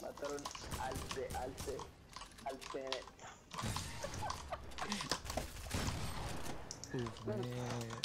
Mataron al C, al C, al Tenet. Uf,